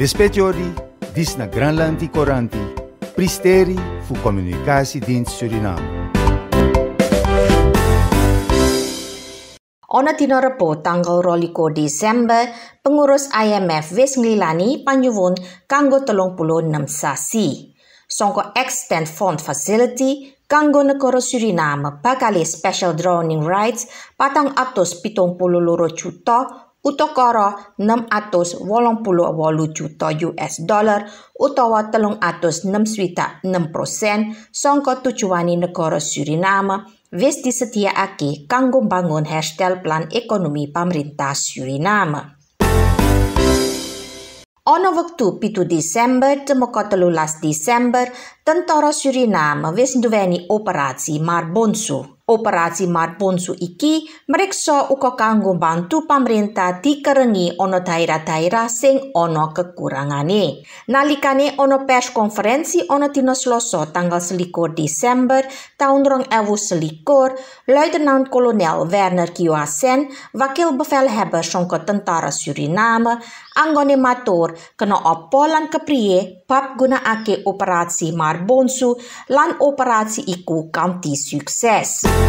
Lispetiori, dis na Granlandi Coranti, Pristeri fu Communicatiedienst Suriname. Ona tina repo tanggal roliko Desember, pengurus IMF wis nglilani panyuwun kanggo telung puluh enam sasi. Songko Extend Fund Facility kanggo negara Suriname bakal special drawing rights patang atus pitung puluh loro juta utakara 688 juta US dollar utawa telung atus 6 swita 6 persen songko tujuani negara Suriname wis disediakake kanggo bangun herstel plan ekonomi pemerintah Suriname. Ono wektu pitu Desember temeka telulas Desember, tentara Suriname wis nduweni operasi Marbonsu. Operasi Marbonsu iki meriksa uga kanggo pemerintah dikerengi ono daerah-daerah sing ono kekurangane. Nalikane ono pers konferensi ono dina tanggal selikur Desember tahun rong ewu selikur, Luitenant Kolonel Werner Kiwasen, wakil bevelhebber songko tentara Suriname, anggone matur kena opo lan kepriye bab gunakake operasi Marbonsu lan operasi iku kanthi sukses.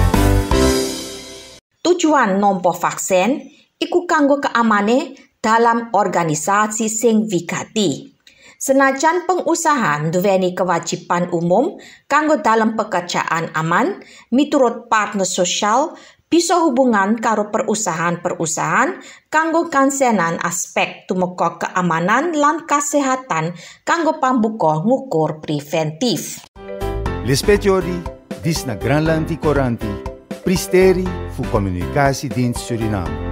Tujuan nompo vaksin iku kanggo keamane dalam organisasi sing wigati. Senajan pengusaha duweni kewajiban umum kanggo dalam pekerjaan aman, miturut partner sosial bisa hubungan karo perusahaan-perusahaan kanggo kansenan aspek tumeka keamanan lan kesehatan kanggo pambuka ngukur preventif. Lispetiori, dis na Granlandi Coranti, Pristeri fu Communicatiedienst Suriname.